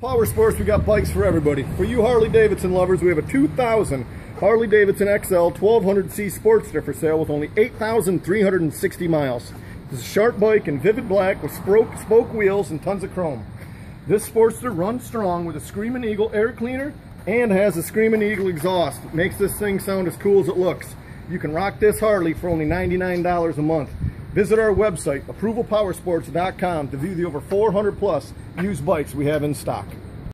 Power Sports, we got bikes for everybody. For you Harley Davidson lovers, we have a 2000 Harley Davidson XL 1200C Sportster for sale with only 8,360 miles. This is a sharp bike in vivid black with spoke, spoke wheels and tons of chrome. This Sportster runs strong with a Screaming Eagle air cleaner and has a Screaming Eagle exhaust. It makes this thing sound as cool as it looks. You can rock this Harley for only $99 a month. Visit our website, approvalpowersports.com to view the over 400 plus used bikes we have in stock.